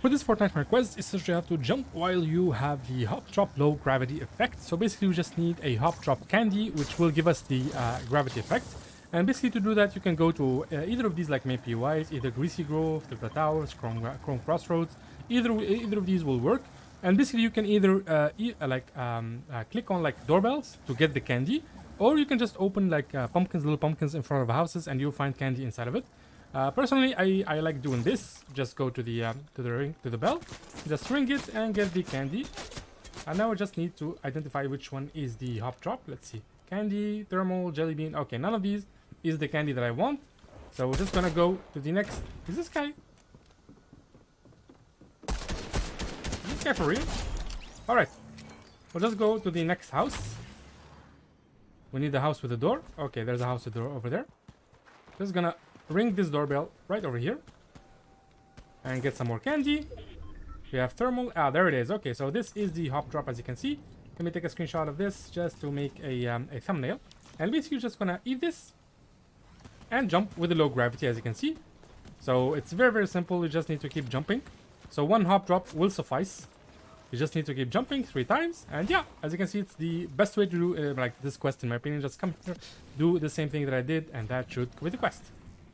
For this Fortnite request, quest, essentially you have to jump while you have the hop drop low gravity effect. So basically we just need a hop drop candy which will give us the uh, gravity effect. And basically to do that you can go to uh, either of these like maybe Wise, either Greasy Grove, the Towers, Chrome, Chrome Crossroads. Either either of these will work. And basically you can either uh, e like um, uh, click on like doorbells to get the candy, or you can just open like uh, pumpkins, little pumpkins in front of houses, and you'll find candy inside of it. Uh, personally, I, I like doing this. Just go to the um, to the ring to the bell, just ring it and get the candy. And now I just need to identify which one is the hop drop. Let's see, candy, thermal, jelly bean. Okay, none of these is the candy that I want. So we're just gonna go to the next. Is this guy? Is this guy for real? All right, we'll just go to the next house. We need the house with the door. Okay, there's a house with the door over there. Just gonna ring this doorbell right over here. And get some more candy. We have thermal ah there it is. Okay so this is the hop drop as you can see. Let me take a screenshot of this just to make a, um, a thumbnail. And basically just gonna eat this and jump with the low gravity as you can see. So it's very very simple. You just need to keep jumping. So one hop drop will suffice. You just need to keep jumping three times. And yeah as you can see it's the best way to do uh, like this quest in my opinion. Just come here do the same thing that i did and that should complete the quest